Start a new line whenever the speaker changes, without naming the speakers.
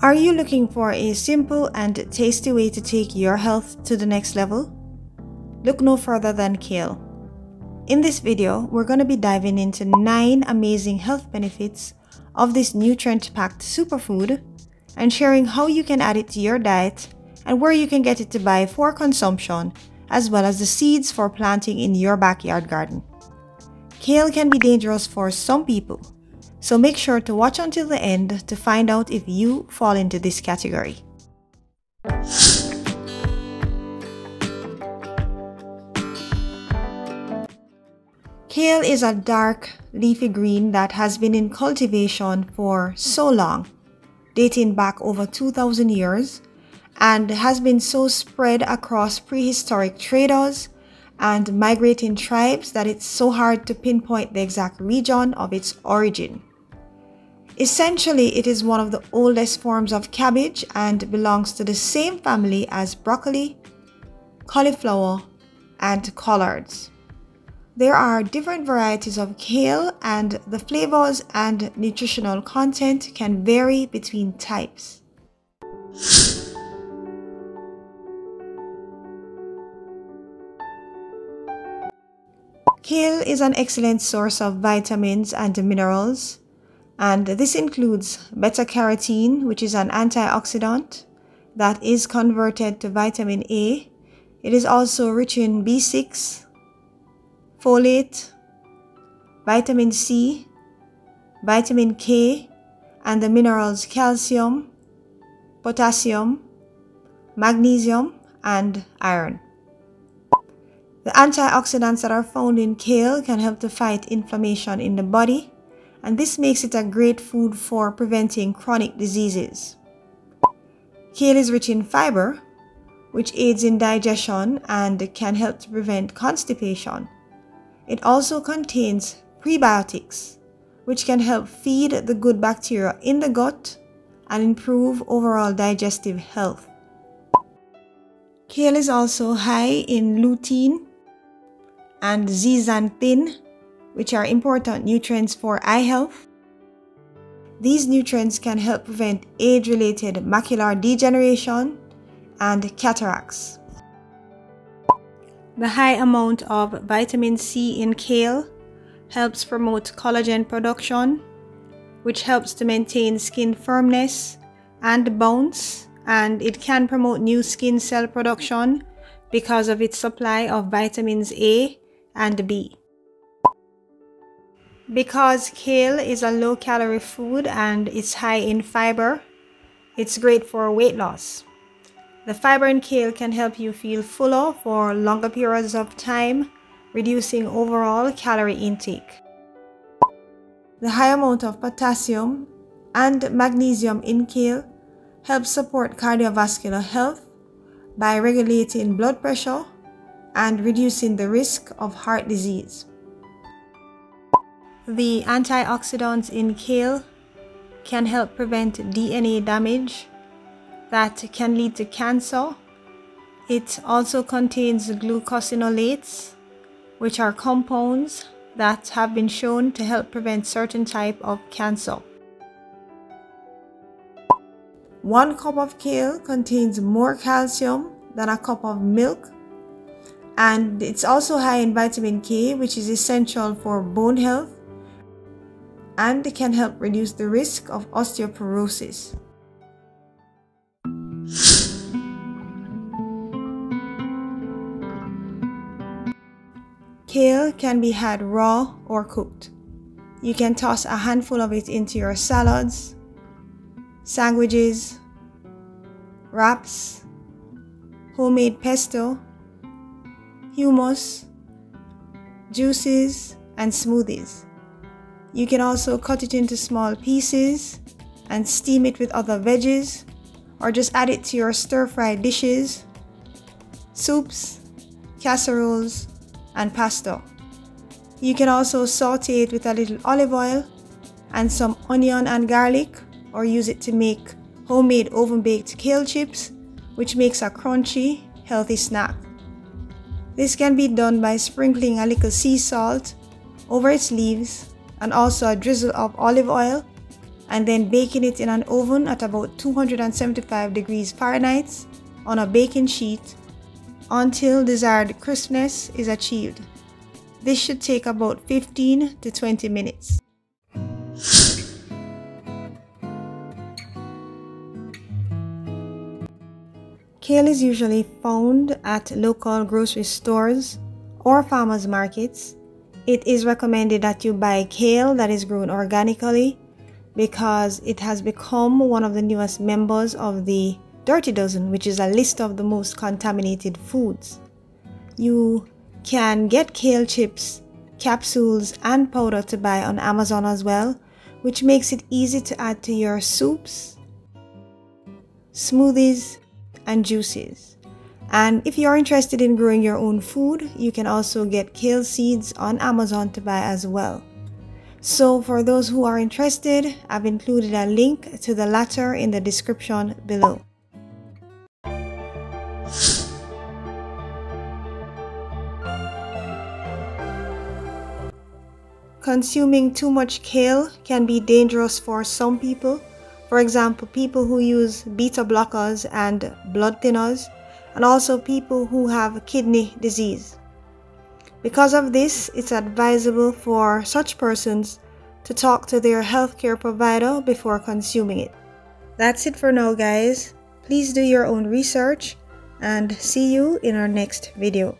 Are you looking for a simple and tasty way to take your health to the next level? Look no further than kale. In this video, we're going to be diving into 9 amazing health benefits of this nutrient-packed superfood and sharing how you can add it to your diet and where you can get it to buy for consumption as well as the seeds for planting in your backyard garden. Kale can be dangerous for some people, so make sure to watch until the end to find out if you fall into this category. Kale is a dark leafy green that has been in cultivation for so long, dating back over 2000 years, and has been so spread across prehistoric traders and migrating tribes that it's so hard to pinpoint the exact region of its origin. Essentially, it is one of the oldest forms of cabbage and belongs to the same family as broccoli, cauliflower, and collards. There are different varieties of kale, and the flavors and nutritional content can vary between types. Kale is an excellent source of vitamins and minerals and this includes beta carotene, which is an antioxidant that is converted to vitamin A. It is also rich in B6, folate, vitamin C, vitamin K, and the minerals calcium, potassium, magnesium, and iron. The antioxidants that are found in kale can help to fight inflammation in the body and this makes it a great food for preventing chronic diseases. Kale is rich in fiber, which aids in digestion and can help to prevent constipation. It also contains prebiotics, which can help feed the good bacteria in the gut and improve overall digestive health. Kale is also high in lutein and zeaxanthin, which are important nutrients for eye health. These nutrients can help prevent age related macular degeneration and cataracts. The high amount of vitamin C in kale helps promote collagen production, which helps to maintain skin firmness and bounce, and it can promote new skin cell production because of its supply of vitamins A and B. Because kale is a low calorie food and it's high in fiber, it's great for weight loss. The fiber in kale can help you feel fuller for longer periods of time, reducing overall calorie intake. The high amount of potassium and magnesium in kale helps support cardiovascular health by regulating blood pressure and reducing the risk of heart disease. The antioxidants in kale can help prevent DNA damage that can lead to cancer. It also contains glucosinolates, which are compounds that have been shown to help prevent certain type of cancer. One cup of kale contains more calcium than a cup of milk and it's also high in vitamin K which is essential for bone health and it can help reduce the risk of osteoporosis. Kale can be had raw or cooked. You can toss a handful of it into your salads, sandwiches, wraps, homemade pesto, hummus, juices, and smoothies. You can also cut it into small pieces and steam it with other veggies or just add it to your stir-fry dishes, soups, casseroles, and pasta. You can also saute it with a little olive oil and some onion and garlic or use it to make homemade oven-baked kale chips which makes a crunchy, healthy snack. This can be done by sprinkling a little sea salt over its leaves and also a drizzle of olive oil and then baking it in an oven at about 275 degrees Fahrenheit on a baking sheet until desired crispness is achieved. This should take about 15 to 20 minutes. Kale is usually found at local grocery stores or farmers markets. It is recommended that you buy kale that is grown organically because it has become one of the newest members of the Dirty Dozen, which is a list of the most contaminated foods. You can get kale chips, capsules, and powder to buy on Amazon as well, which makes it easy to add to your soups, smoothies, and juices. And if you're interested in growing your own food, you can also get kale seeds on Amazon to buy as well. So, for those who are interested, I've included a link to the latter in the description below. Consuming too much kale can be dangerous for some people. For example, people who use beta blockers and blood thinners, and also people who have kidney disease. Because of this, it's advisable for such persons to talk to their healthcare provider before consuming it. That's it for now, guys. Please do your own research and see you in our next video.